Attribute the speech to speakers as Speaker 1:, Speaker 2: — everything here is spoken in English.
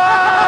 Speaker 1: Whoa!